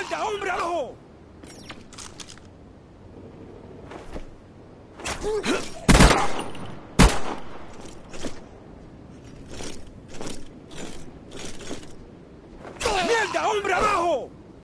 ¡Mierda, hombre abajo! ¡Mierda, hombre abajo!